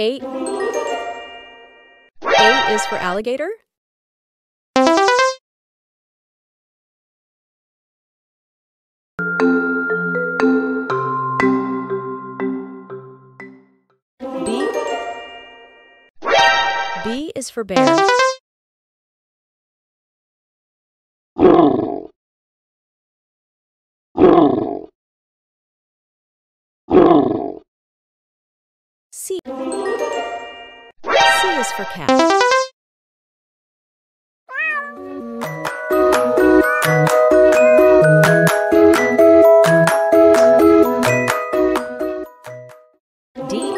A. A is for alligator. B. B is for bear. C. Is for cat. D.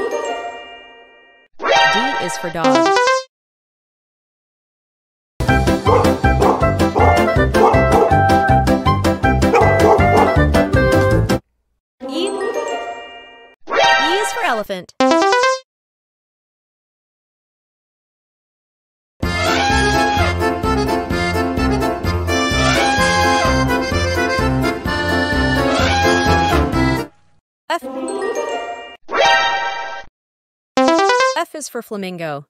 D is for dog. E. E is for elephant. F for flamingo.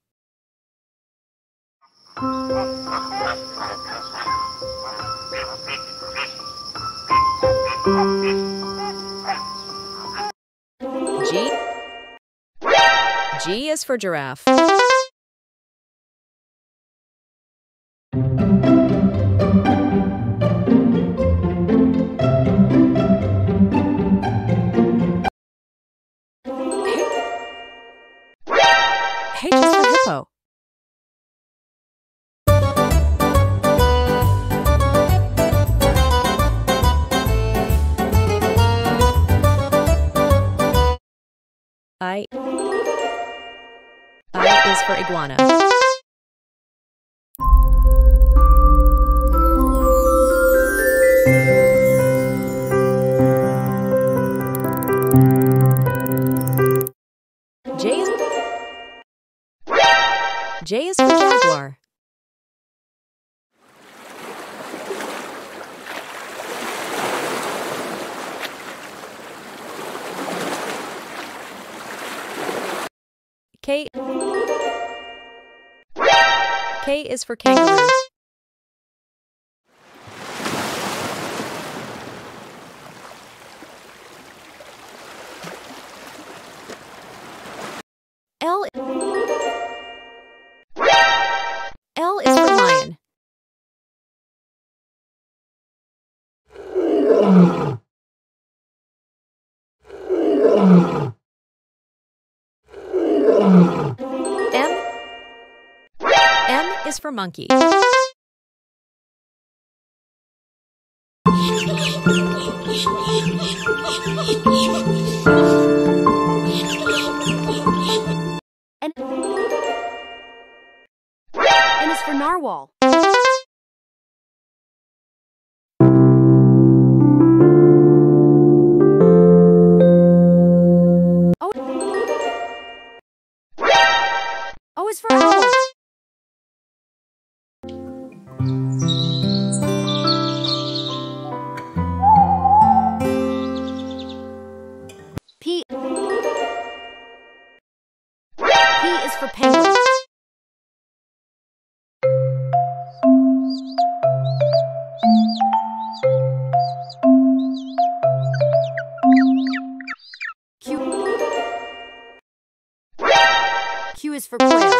G. G is for giraffe. H is for hippo. I I is for iguana. J is for jaguar. K K is for kangaroo. L is for monkey. N N is for narwhal. For quail.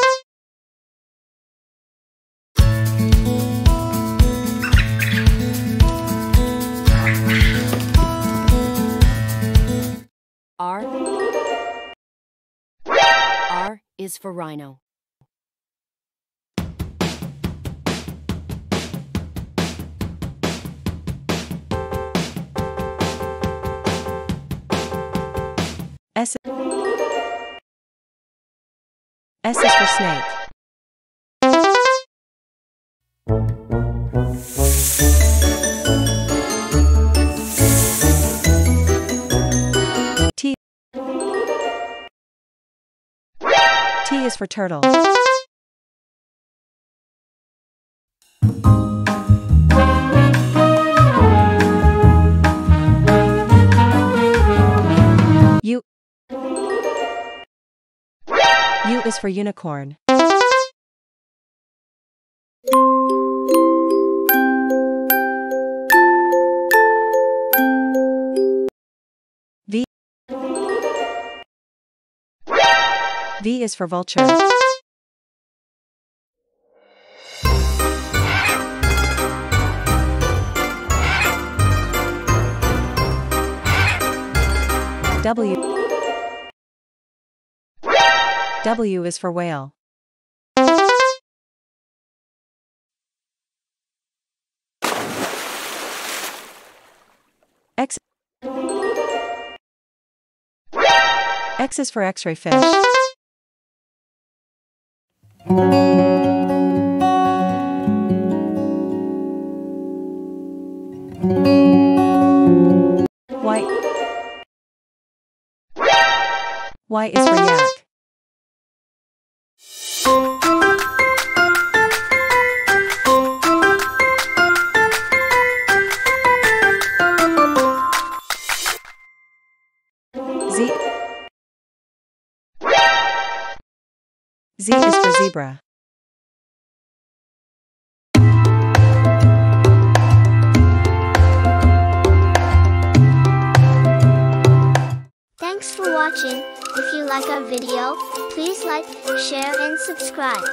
R R is for rhino. S S is for snake. T T is for turtle. Is for unicorn. V V is for vulture. W W is for whale. X X is for X-ray fish. Y Y is for yak. Z is for zebra. Thanks for watching. If you like our video, please like, share and subscribe.